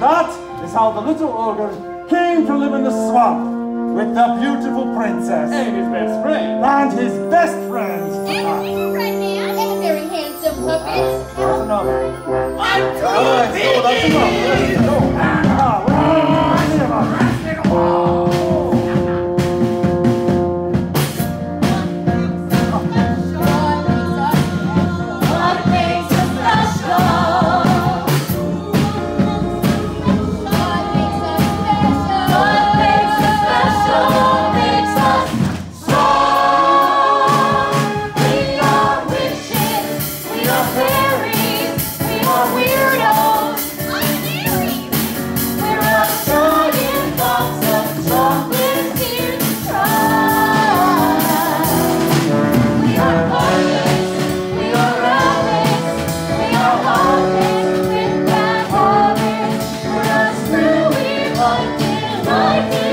the little ogre came to live in the swamp with the beautiful princess. And his best friend. And his best friend. And a little red man. And a very handsome puppet. There's another. One, two, All right, so that's enough. Lord.